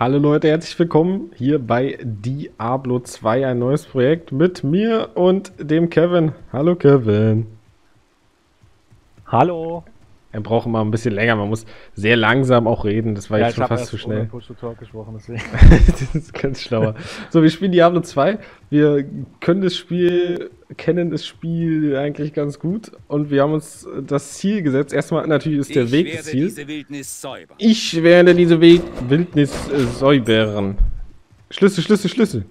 Hallo Leute, herzlich willkommen hier bei Diablo 2, ein neues Projekt mit mir und dem Kevin. Hallo Kevin. Hallo. Er braucht immer ein bisschen länger, man muss sehr langsam auch reden, das war Ja, jetzt schon fast erst zu schnell. ohne Push-to-Talk gesprochen, deswegen. das ist ganz schlauer. So, wir spielen Diablo 2. Wir können das Spiel, kennen das Spiel eigentlich ganz gut und wir haben uns das Ziel gesetzt. Erstmal natürlich ist der ich Weg das Ziel. diese Wildnis säubern. Ich werde diese We Wildnis äh, säubern. Schlüssel, Schlüssel, Schlüssel.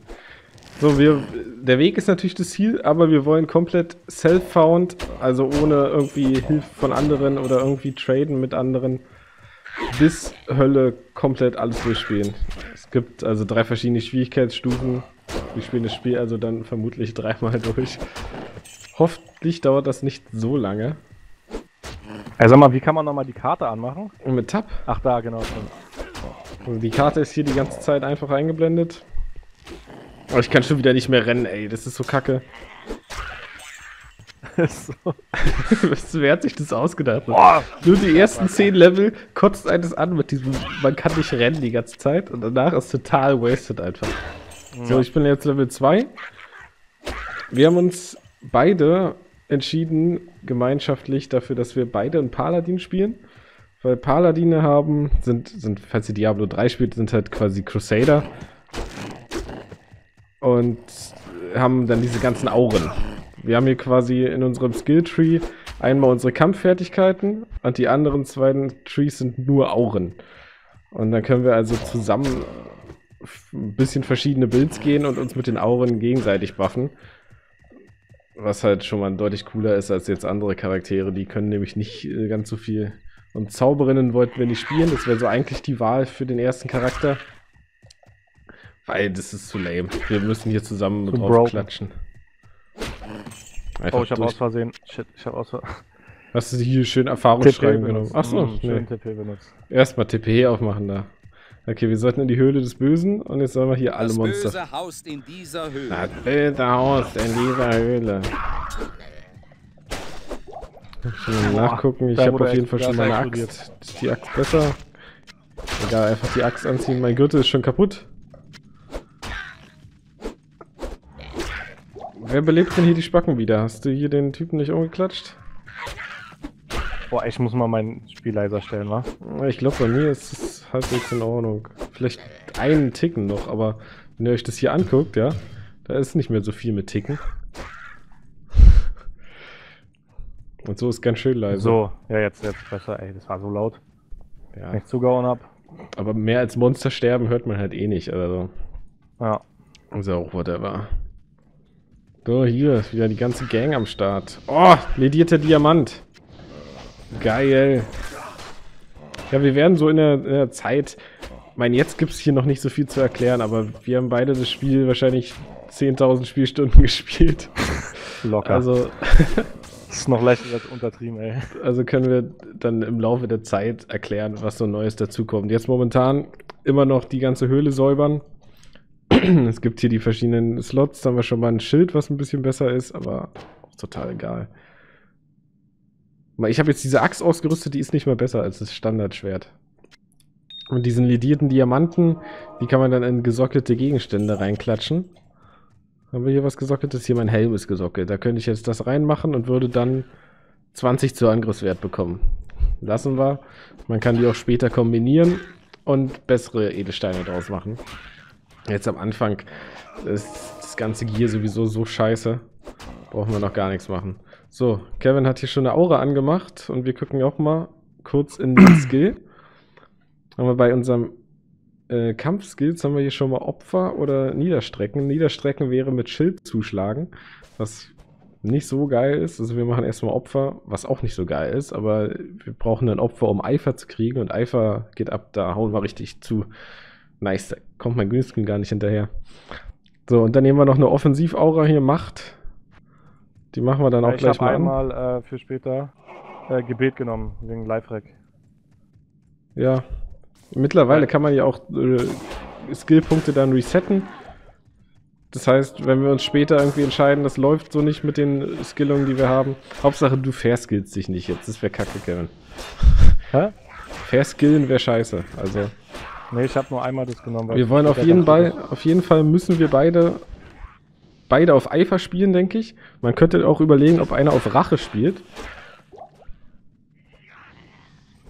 So, wir, der Weg ist natürlich das Ziel, aber wir wollen komplett self-found, also ohne irgendwie Hilfe von anderen oder irgendwie traden mit anderen, bis Hölle komplett alles durchspielen. Es gibt also drei verschiedene Schwierigkeitsstufen. Wir spielen das Spiel also dann vermutlich dreimal durch. Hoffentlich dauert das nicht so lange. Ey, sag mal, wie kann man nochmal die Karte anmachen? Und mit Tab Ach, da, genau. Also die Karte ist hier die ganze Zeit einfach eingeblendet. Aber ich kann schon wieder nicht mehr rennen, ey. Das ist so kacke. so. Wer hat sich das ausgedacht? Boah. Nur die ersten 10 Level kotzt eines an mit diesem, man kann nicht rennen die ganze Zeit und danach ist total wasted einfach. So, ich bin jetzt Level 2. Wir haben uns beide entschieden, gemeinschaftlich dafür, dass wir beide einen Paladin spielen. Weil Paladine haben, sind, sind, falls ihr Diablo 3 spielt, sind halt quasi Crusader. Und haben dann diese ganzen Auren. Wir haben hier quasi in unserem Skilltree einmal unsere Kampffertigkeiten und die anderen zwei Trees sind nur Auren. Und dann können wir also zusammen ein bisschen verschiedene Builds gehen und uns mit den Auren gegenseitig buffen. Was halt schon mal deutlich cooler ist als jetzt andere Charaktere. Die können nämlich nicht äh, ganz so viel. Und Zauberinnen wollten wir nicht spielen. Das wäre so eigentlich die Wahl für den ersten Charakter. Weil das ist zu lame. Wir müssen hier zusammen Zu drauf klatschen. Oh, ich habe durch- aus Versehen. Shit, ich habe aus Versehen. Hast du hier schön Erfahrungsschreiben genommen? Achso, mm, nee. schön TP benutzt. Erstmal TP aufmachen da. Okay, wir sollten in die Höhle des Bösen und jetzt sollen wir hier alle Das Monster. Böse haust in dieser Höhle. Das böse Haus in dieser Höhle. Ich will mal nachgucken. Ich habe auf jeden Fall schon mal Gas eine explodiert. Axt. Ist die Axt besser? Egal, einfach die Axt anziehen. Mein Gürtel ist schon kaputt. Wer belebt denn hier die Spacken wieder? Hast du hier den Typen nicht umgeklatscht? Boah, ich muss mal meinen Spiel leiser stellen, wa? Ich glaube, bei mir ist es halbwegs in Ordnung. Vielleicht einen Ticken noch, aber wenn ihr euch das hier anguckt, ja, da ist nicht mehr so viel mit Ticken. Und so ist ganz schön leise. So, ja, jetzt, jetzt besser, ey. Das war so laut, Ja. wenn ich zugehauen hab. Aber mehr als Monster sterben hört man halt eh nicht. Also, Ja. ist ja auch whatever. So, hier ist wieder die ganze Gang am Start. Oh, ledierter Diamant. Geil. Ja, wir werden so in der, in der Zeit. Ich meine, jetzt gibt es hier noch nicht so viel zu erklären, aber wir haben beide das Spiel wahrscheinlich 10.000 Spielstunden gespielt. Locker. Also, das ist noch leichter als untertrieben, ey. also können wir dann im Laufe der Zeit erklären, was so Neues dazukommt. Jetzt momentan immer noch die ganze Höhle säubern. Es gibt hier die verschiedenen Slots. Da haben wir schon mal ein Schild, was ein bisschen besser ist, aber auch total egal. Ich habe jetzt diese Axt ausgerüstet, die ist nicht mehr besser als das Standardschwert. Und diesen ledierten Diamanten, die kann man dann in gesockelte Gegenstände reinklatschen. Haben wir hier was gesockeltes? Hier mein Helm ist gesockelt. Da könnte ich jetzt das reinmachen und würde dann 20 zu Angriffswert bekommen. Lassen wir. Man kann die auch später kombinieren und bessere Edelsteine draus machen. Jetzt am Anfang ist das ganze Gear sowieso so scheiße. Brauchen wir noch gar nichts machen. So, Kevin hat hier schon eine Aura angemacht und wir gucken auch mal kurz in den Skill. Haben wir bei unserem äh, Kampfskills haben wir hier schon mal Opfer oder Niederstrecken. Niederstrecken wäre mit Schild zuschlagen, was nicht so geil ist. Also wir machen erstmal Opfer, was auch nicht so geil ist, aber wir brauchen ein Opfer, um Eifer zu kriegen und Eifer geht ab, da hauen wir richtig zu. Nice, da kommt mein Greenscreen gar nicht hinterher. So, und dann nehmen wir noch eine Offensivaura hier, Macht. Die machen wir dann auch ich gleich mal an. einmal äh, für später äh, Gebet genommen, wegen Live-Rack. Ja. Mittlerweile kann man ja auch äh, Skillpunkte dann resetten. Das heißt, wenn wir uns später irgendwie entscheiden, das läuft so nicht mit den Skillungen, die wir haben. Hauptsache, du verskillst dich nicht jetzt. Das wäre kacke, Kevin. Hä? Verskillen wäre scheiße. Also, Nee, ich habe nur einmal das genommen. Wir wollen auf jeden, Fall, auf jeden Fall müssen wir beide beide auf Eifer spielen, denke ich. Man könnte auch überlegen, ob einer auf Rache spielt.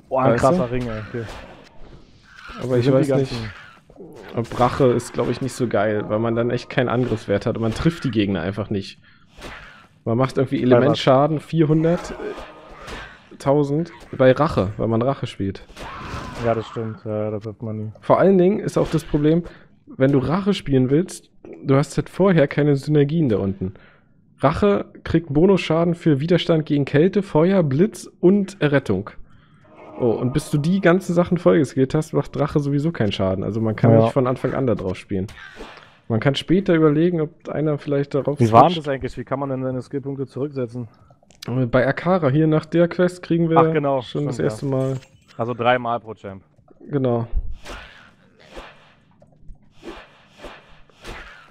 Oh, ein Weißt du? krasser Ring, ey. Okay. Aber ich weiß nicht, ob Rache ist, glaube ich, nicht so geil, weil man dann echt keinen Angriffswert hat und man trifft die Gegner einfach nicht. Man macht irgendwie? Elementschaden 400, äh, 1000 bei Rache, weil man Rache spielt. Ja, das stimmt. Ja, das trifft man nie. Vor allen Dingen ist auch das Problem, wenn du Rache spielen willst, du hast halt vorher keine Synergien da unten. Rache kriegt Bonusschaden für Widerstand gegen Kälte, Feuer, Blitz und Errettung. Oh, und bis du die ganzen Sachen vollgeskillt hast, macht Rache sowieso keinen Schaden. Also man kann Ja. nicht von Anfang an da drauf spielen. Man kann später überlegen, ob einer vielleicht darauf Wie war das eigentlich? Wie kann man denn seine Skillpunkte zurücksetzen? Bei Akara, hier nach der Quest kriegen wir Ach, genau, schon das stimmt, erste Mal. Also dreimal pro Champ. Genau.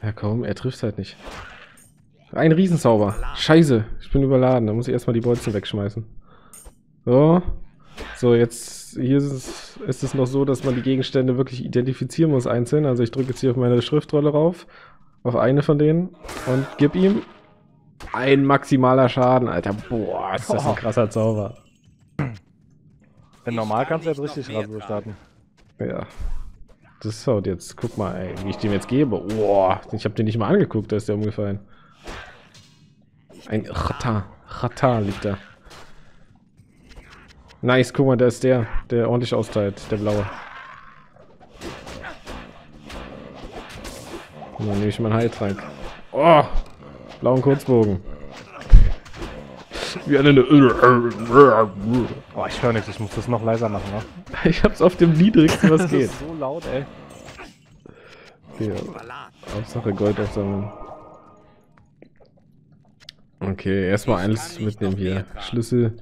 Ja komm, er trifft halt nicht. Ein Riesenzauber. Scheiße, ich bin überladen. Da muss ich erstmal die Bolzen wegschmeißen. So. So, jetzt hier ist es, ist es noch so, dass man die Gegenstände wirklich identifizieren muss einzeln. Also ich drücke jetzt hier auf meine Schriftrolle rauf. Auf eine von denen. Und gib ihm ein maximaler Schaden, Alter. Boah, ist das ein krasser Zauber. Wenn normal kannst du jetzt richtig Rasur starten. Ja. Das haut jetzt. Guck mal, ey, wie ich dem jetzt gebe. Boah, ich habe den nicht mal angeguckt, da ist der umgefallen. Ein Chata. Chata liegt da. Nice, guck mal, da ist der, der ordentlich austeilt, der blaue. Und dann nehme ich meinen Heiltrank. Oh! Blauen Kurzbogen. Wie eine. Oh, ich höre nichts. Ich muss das noch leiser machen, ne? Ich hab's auf dem niedrigsten, was Das geht. ist so laut, ey. Ja. Hauptsache Gold aufsammeln. Okay, erstmal alles mitnehmen hier. Schlüssel.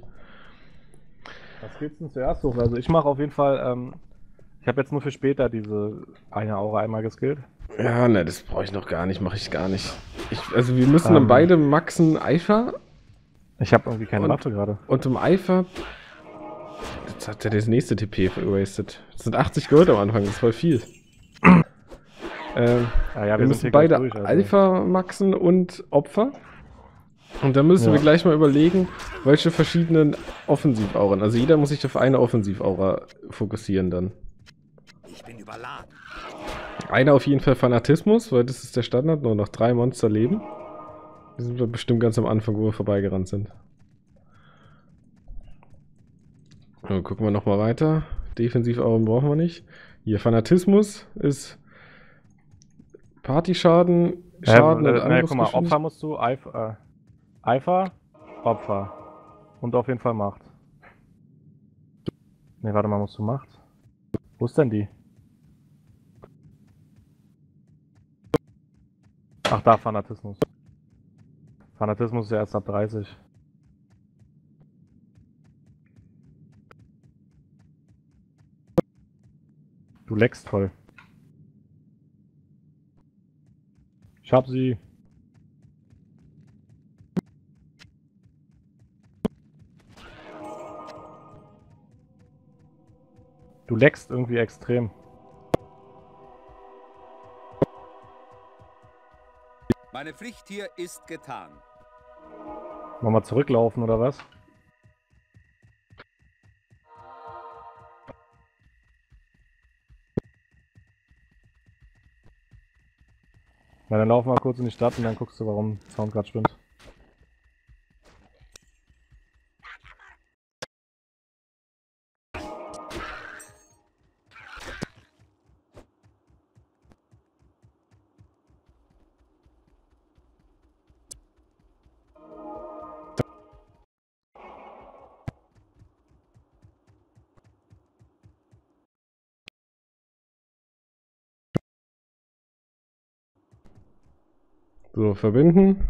Was geht's denn zuerst hoch? Also ich mache auf jeden Fall, ähm, ich habe jetzt nur für später diese eine Aura einmal geskillt. Ja, ne, das brauche ich noch gar nicht, mache ich gar nicht. Ich, also wir müssen dann Ähm. beide maxen Eifer Ich habe irgendwie keine Und- gerade. und im Eifer. Jetzt hat er das nächste TP gewastet. Das sind 80 Gold am Anfang, das ist voll viel. ähm, Ah, ja, wir müssen hier gleich beide durch, also. Alpha maxen und Opfer. Und dann müssen Ja. wir gleich mal überlegen, welche verschiedenen Offensivauren. Also jeder muss sich auf eine Offensivaura fokussieren dann. Ich bin überladen. Einer auf jeden Fall Fanatismus, weil das ist der Standard, nur noch drei Monster leben. Die sind wir bestimmt ganz am Anfang, wo wir vorbeigerannt sind. So, gucken wir nochmal weiter. Defensivauren brauchen wir nicht. Hier, Fanatismus ist Partyschaden, Schaden ähm, und äh, nee, guck mal. Opfer musst du Eifer, äh, Eifer, Opfer. Und auf jeden Fall Macht. Ne, warte mal, musst du Macht? Wo ist denn die? Ach, da, Fanatismus. Fanatismus ist ja erst ab 30. Du leckst voll. Ich hab sie. Du leckst irgendwie extrem. Meine Pflicht hier ist getan. Wollen wir zurücklaufen oder was? Na, dann laufen wir kurz in die Stadt und dann guckst du, warum Sound gerade stimmt. So, verbinden.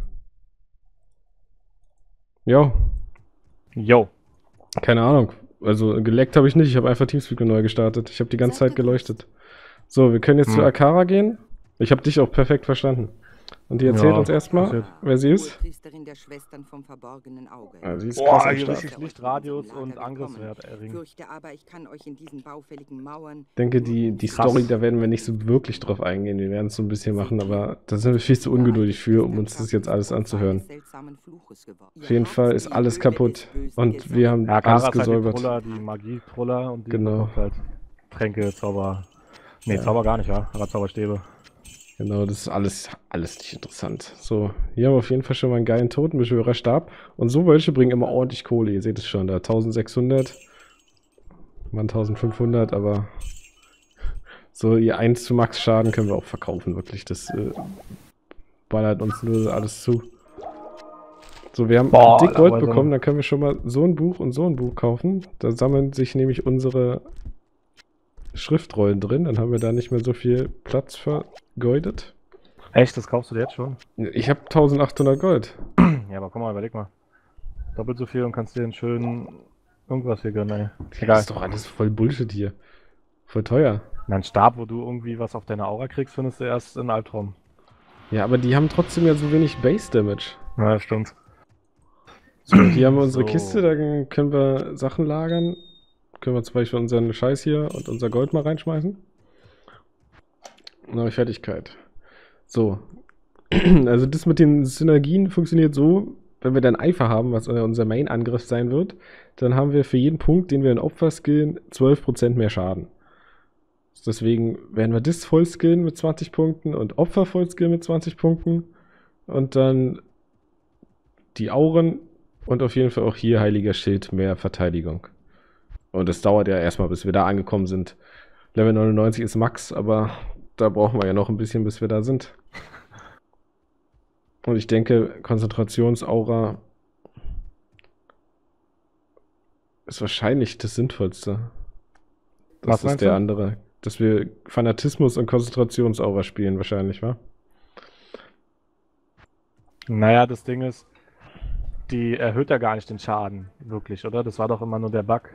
Ja, Yo. keine Ahnung. Also geleckt habe ich nicht, ich habe einfach Teamspeak neu gestartet. Ich habe die ganze Zeit geleuchtet. So, wir können jetzt zu Hm. Akara gehen. Ich habe dich auch perfekt verstanden. Und die erzählt Ja, uns erstmal, wer sie ist. Priesterin der Schwestern vom verborgenen Auge. Ja, sie ist Boah, krass hier richtig Lichtradius und Angriffswert erringen. Fürchte aber, ich kann euch in diesen baufälligen Mauern. Ich denke, die, die Krass. Story, da werden wir nicht so wirklich drauf eingehen. Wir werden es so ein bisschen machen, aber da sind wir viel zu ungeduldig für, um uns das jetzt alles anzuhören. Auf jeden Fall ist alles kaputt und wir haben Ja, alles halt gesäubert. Truller, die Magie-Truller und die Genau. halt Tränke, Zauber. Nee, Ja. Zauber gar nicht, ja. Aber Zauberstäbe. Genau, das ist alles, alles nicht interessant. So, hier haben wir auf jeden Fall schon mal einen geilen Totenbeschwörerstab. Und so welche bringen immer ordentlich Kohle. Ihr seht es schon, da 1600, mal 1500, aber so ihr 1 zu Max Schaden können wir auch verkaufen, wirklich. Das äh, ballert uns nur alles zu. So, wir haben Boah, dick Gold bekommen, dann können wir schon mal so ein Buch und so ein Buch kaufen. Da sammeln sich nämlich unsere Schriftrollen drin, dann haben wir da nicht mehr so viel Platz vergeudet. Echt, das kaufst du dir jetzt schon? Ich habe 1800 Gold. Ja, aber komm mal, überleg mal. Doppelt so viel und kannst dir einen schönen irgendwas hier gönnen, ey. Das Egal. ist doch alles voll Bullshit hier. Voll teuer. Ein Stab, wo du irgendwie was auf deine Aura kriegst, findest du erst in Albtraum. Ja, aber die haben trotzdem ja so wenig Base Damage. Ja, stimmt. So, hier haben wir unsere So. Kiste, da können wir Sachen lagern. Können wir zum Beispiel unseren Scheiß hier und unser Gold mal reinschmeißen. Neue Fertigkeit. So. Also das mit den Synergien funktioniert so, wenn wir dann Eifer haben, was äh, unser Main-Angriff sein wird, dann haben wir für jeden Punkt, den wir in Opfer skillen, 12% mehr Schaden. Deswegen werden wir das voll skillen mit 20 Punkten und Opfer voll skillen mit 20 Punkten. Und dann die Auren und auf jeden Fall auch hier Heiliger Schild, mehr Verteidigung. Und es dauert ja erstmal, bis wir da angekommen sind. Level 99 ist Max, aber da brauchen wir ja noch ein bisschen, bis wir da sind. Und ich denke, Konzentrationsaura ist wahrscheinlich das Sinnvollste. Das Was ist der du? andere. Dass wir Fanatismus und Konzentrationsaura spielen, wahrscheinlich, wa? Naja, das Ding ist, die erhöht ja gar nicht den Schaden, wirklich, oder? Das war doch immer nur der Bug.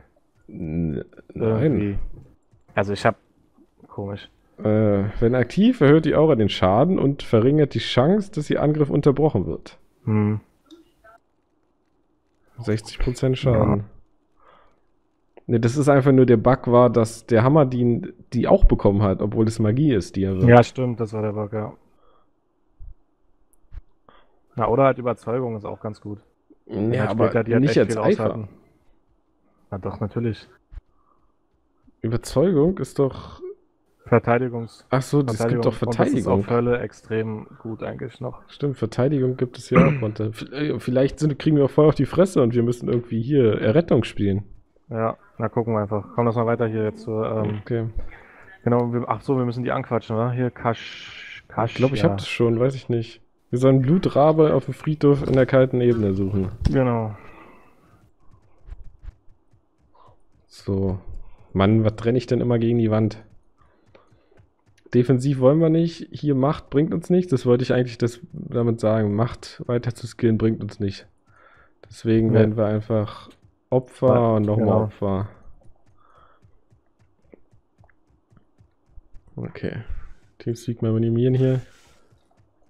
N nein. Also ich hab. Komisch. Äh, wenn aktiv, erhöht die Aura den Schaden und verringert die Chance, dass ihr Angriff unterbrochen wird. Hm. 60% Schaden. Ne, das ist einfach nur der Bug war, dass der Hammer die, die auch bekommen hat, obwohl es Magie ist, die er wirkt. Ja, stimmt, das war der Bug, ja. Na, oder halt Überzeugung ist auch ganz gut. Ja aber halt nicht als Eifer. aushalten. Na doch, natürlich. Überzeugung ist doch. Verteidigungs. Ach so, das gibt doch Und das ist Verteidigung. auf Hölle extrem gut eigentlich noch. Stimmt, Verteidigung gibt es ja auch. runter. V- äh, Vielleicht sind, kriegen wir voll auf die Fresse und wir müssen irgendwie hier Errettung spielen. Ja, na gucken wir einfach. Komm, lass mal weiter hier jetzt zur, ähm, Okay. genau, wir, ach so, wir müssen die anquatschen, oder? Hier, Kasch, Kasch. Ich glaube, ich ja. habe das schon, weiß ich nicht. Wir sollen Blutrabe auf dem Friedhof in der kalten Ebene suchen. Genau. So. Mann, was trenne ich denn immer gegen die Wand? Defensiv wollen wir nicht. Hier Macht bringt uns nicht. Das wollte ich eigentlich das damit sagen. Macht weiter zu skillen bringt uns nicht. Deswegen Nee. werden wir einfach Opfer Ja, und nochmal genau. Opfer. Okay. Teamspeak mal minimieren hier.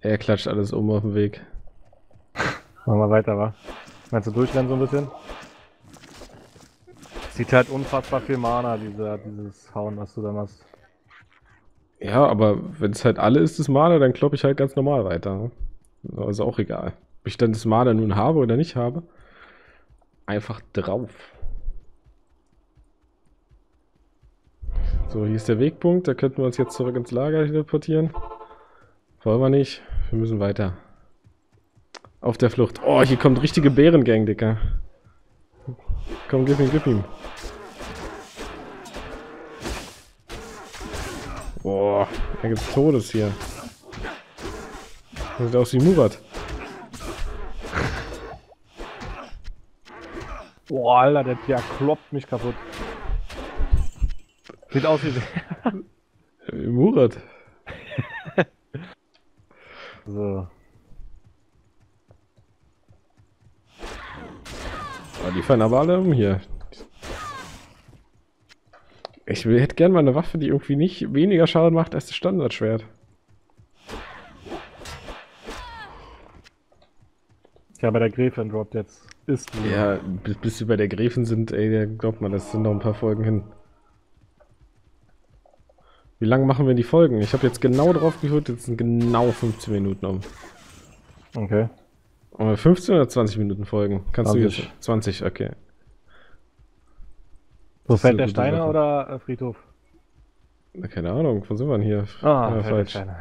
Er klatscht alles um auf dem Weg. Machen wir weiter, wa? Meinst du durchrennen so ein bisschen? Sieht halt unfassbar viel Mana, dieser, dieses Hauen, was du da machst. Ja, aber wenn es halt alle ist, das Mana, dann kloppe ich halt ganz normal weiter. Also auch egal. Ob ich dann das Mana nun habe oder nicht habe. Einfach drauf. So, hier ist der Wegpunkt. Da könnten wir uns jetzt zurück ins Lager teleportieren. Wollen wir nicht. Wir müssen weiter. Auf der Flucht. Oh, hier kommt richtige Bärengang, Dicker. Komm, gib ihm, gib ihm. Boah, da gibt's Todes hier. Das sieht aus wie Murat. Boah, Alter, der Tier kloppt mich kaputt. Sieht aus. Wie Murat. so. Oh, die fallen aber alle um hier. Ich will, hätte gern mal eine Waffe, die irgendwie nicht weniger Schaden macht als das Standardschwert. Ja, bei der Gräfin droppt jetzt. Ist. Ja, bis, bis wir bei der Gräfin sind, ey, glaubt man, das sind noch ein paar Folgen hin. Wie lange machen wir die Folgen? Ich habe jetzt genau drauf geholt, jetzt sind genau 15 Minuten um. Okay. Wollen wir 15 oder 20 Minuten Folgen? Kannst 20. du jetzt 20, okay. So Feld eine der gute Steine Sache. oder äh, Friedhof? Na, Keine Ahnung, wo sind wir denn hier? Ah, ja, der falsch. Steine.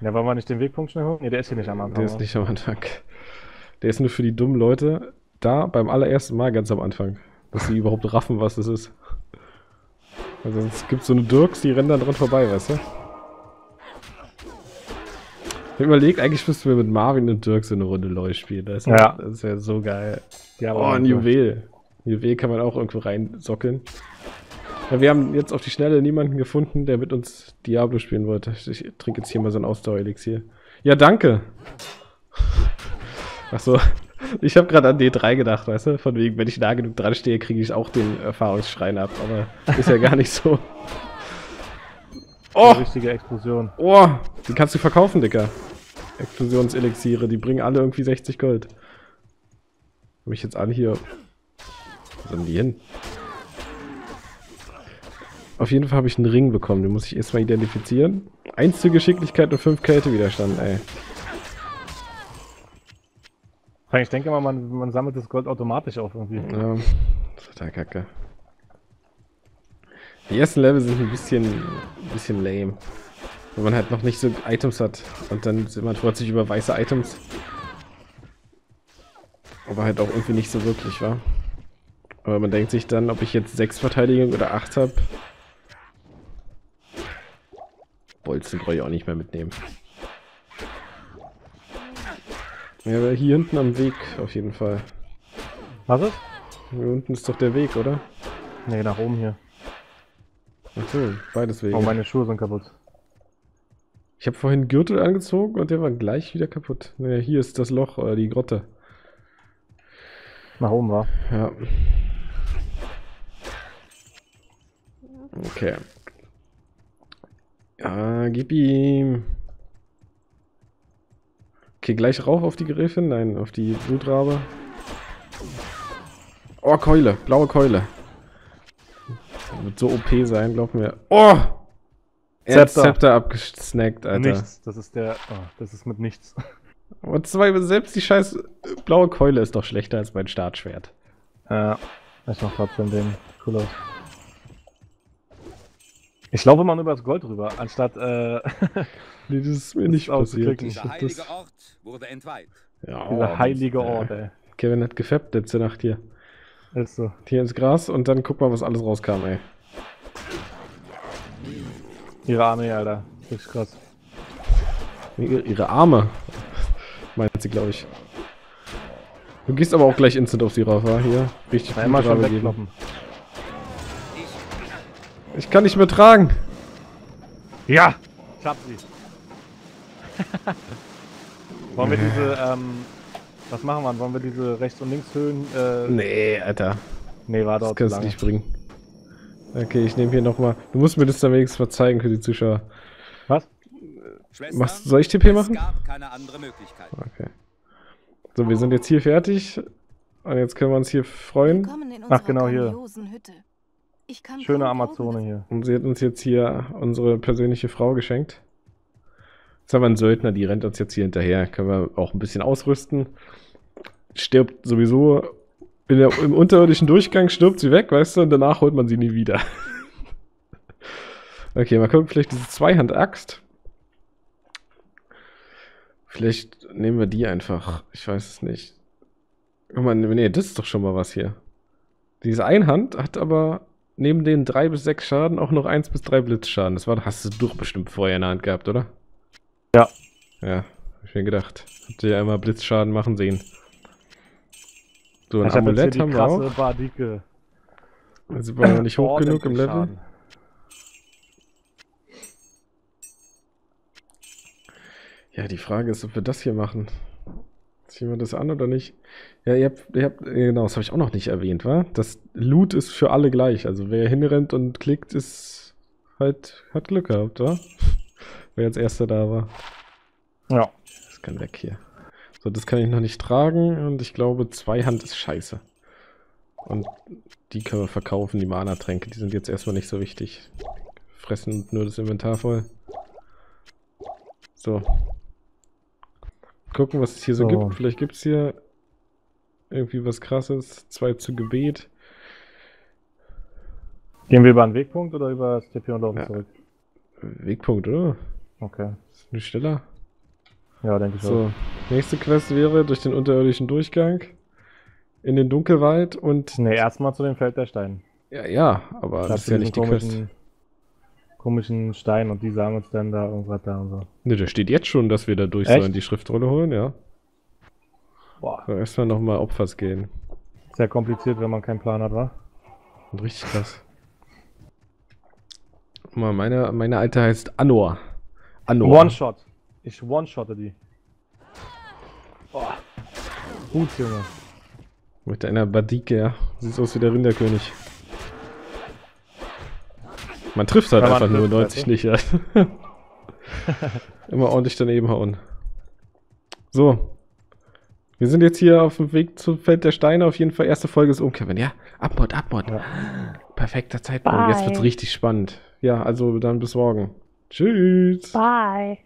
Ja, wollen wir nicht den Wegpunkt schnell holen? Ne, der ist hier nicht am Anfang. Der ist nicht am Anfang. Der ist nur für die dummen Leute da beim allerersten Mal ganz am Anfang. Dass sie überhaupt raffen, was das ist. Also es gibt so eine Dirks, die rennen da dran vorbei, weißt du? Überlegt, eigentlich müssten wir mit Marvin und Dirk so eine Runde LOL spielen. Das ist Ja. das ist ja so geil. Ja, Oh, ein Juwel. Juwel kann man auch irgendwo reinsockeln. Ja, wir haben jetzt auf die Schnelle niemanden gefunden, der mit uns Diablo spielen wollte. Ich trinke jetzt hier mal so ein Ausdauerelixier. Ja, danke. Ach so. Ich habe gerade an D3 gedacht, weißt du? Von wegen, wenn ich nah genug dran stehe, kriege ich auch den Erfahrungsschrein ab. Aber ist ja gar nicht so. Oh! Oh! Richtige Explosion. Oh! Die kannst du verkaufen, Dicker. Explosionselixiere, die bringen alle irgendwie 60 Gold. Hab ich jetzt alle hier. Wo sind die hin? Auf jeden Fall habe ich einen Ring bekommen, den muss ich erstmal identifizieren. Eins zur Geschicklichkeit und fünf Kältewiderstand, ey. Ich denke mal, man, man sammelt das Gold automatisch auf irgendwie. Ja, das ist total kacke. Die ersten Level sind ein bisschen, ein bisschen lame. Wenn man halt noch nicht so Items hat. Und dann sind man freut sich über weiße Items. Aber halt auch irgendwie nicht so wirklich, wa? Aber man denkt sich dann, ob ich jetzt 6 Verteidigung oder 8 habe. Bolzen brauche ich auch nicht mehr mitnehmen. Ja, aber hier hinten am Weg auf jeden Fall. Was ist? Hier unten ist doch der Weg, oder? Nee, nach oben hier. Achso, beides Wege. Oh, meine Schuhe sind kaputt. Ich habe vorhin Gürtel angezogen und der war gleich wieder kaputt. Naja, hier ist das Loch, oder die Grotte. Nach oben war. Ja. Okay. Ja, gib ihm. Okay, gleich rauf auf die Gräfin. Nein, auf die Blutrabe. Oh, Keule. Blaue Keule. Wird so OP sein, glaub mir. Oh! Er hat Zepter. Zepter abgesnackt, Alter. Nichts. Das ist der. Oh, das ist mit nichts. Und zwei, selbst die scheiß blaue Keule ist doch schlechter als mein Startschwert. Ja. Ich mach trotzdem den. Cool aus. Ich laufe mal nur über das Gold rüber, anstatt äh, Nee, das ist mir nicht passiert. Dieser hab heilige das, Ort wurde entweiht. ja, dieser heilige das- Ort, ey. Kevin hat gefappt letzte Nacht hier. Ist so. Hier ins Gras und dann guck mal, was alles rauskam, ey. Ihre Armee, Alter. Richtig krass. Ihre, ihre Arme. Meint sie, glaube ich. Du gehst aber auch gleich instant auf sie rauf, wa? Hier. Richtig immer schon wegkloppen. Ich kann nicht mehr tragen. Ja! Ich hab sie. Wollen wir diese, ähm, was machen wir? Wollen wir diese Rechts- und Linkshöhen, äh, Nee, Alter. nee, war Das dort kannst du nicht bringen. Okay, ich nehme hier nochmal. Du musst mir das dann wenigstens mal zeigen für die Zuschauer. Was? Machst- soll ich TP machen? Es gab keine andere Möglichkeit. Okay. So, wir sind jetzt hier fertig. Und jetzt können wir uns hier freuen. Ach, genau hier. grandiosen Hütte. Ich kann Schöne Amazone hier. Und sie hat uns jetzt hier unsere persönliche Frau geschenkt. Jetzt haben wir einen Söldner, die rennt uns jetzt hier hinterher. Können wir auch ein bisschen ausrüsten. Stirbt sowieso der, im unterirdischen Durchgang, stirbt sie weg, weißt du, und danach holt man sie nie wieder. okay, mal gucken, vielleicht diese Zweihand-Axt. Vielleicht nehmen wir die einfach. Ich weiß es nicht. Guck mal, nee, das ist doch schon mal was hier. Diese Einhand hat aber neben den 3 bis 6 Schaden auch noch 1 bis 3 Blitzschaden. Das war, hast du doch bestimmt vorher in der Hand gehabt, oder? Ja. Ja, hab ich mir gedacht. Habt ihr ja immer Blitzschaden machen sehen. So, ein Ich hab Amulett die haben wir auch. Bardike. Jetzt waren wir nicht hoch genug im Level. Schaden. Ja, die Frage ist, ob wir das hier machen. Ziehen wir das an oder nicht? Ja, ihr habt, ihr habt genau, das habe ich auch noch nicht erwähnt, wa? Das Loot ist für alle gleich. Also wer hinrennt und klickt, ist halt, hat Glück gehabt, wa? Wer als erster da war. Ja. Das kann weg hier. So, das kann ich noch nicht tragen und ich glaube, Zweihand ist scheiße. Und die können wir verkaufen, die Mana-Tränke, die sind jetzt erstmal nicht so wichtig. Fressen nur das Inventar voll. So. Gucken, was es hier so, So. gibt. Vielleicht gibt es hier irgendwie was krasses. Zwei zu Gebet. Gehen wir über einen Wegpunkt oder über das TP und laufen Ja. zurück? Wegpunkt, oder? Okay. Ist nicht schneller? Ja, denke ich auch. So, nächste Quest wäre durch den unterirdischen Durchgang in den Dunkelwald und Nee, erstmal zu dem Feld der Steine. ja, ja, aber das ist ja nicht die Quest. komischen, komischen Stein und die sagen uns dann da irgendwas da und so. Ne, da steht jetzt schon, dass wir da durch Echt? sollen, die Schriftrolle holen, ja. Boah, So, erstmal nochmal Opfers gehen. sehr kompliziert, wenn man keinen Plan hat, wa? Und richtig krass. Guck Mal, meine, meine alte heißt Anor. Anor. One-Shot. Ich one-shotte die. Boah. Gut, Junge. Mit einer Badike, ja. Sieht aus wie der Rinderkönig. Man trifft halt Ja, einfach nur trifft, 90 nicht, ja. Immer ordentlich daneben hauen. So. Wir sind jetzt hier auf dem Weg zum Feld der Steine. Auf jeden Fall erste Folge ist um, Kevin. Ja, Abmod, Abmod. Ja. Perfekter Zeitpunkt. Jetzt wird's Bye. richtig spannend. Ja, also dann bis morgen. Tschüss. Bye.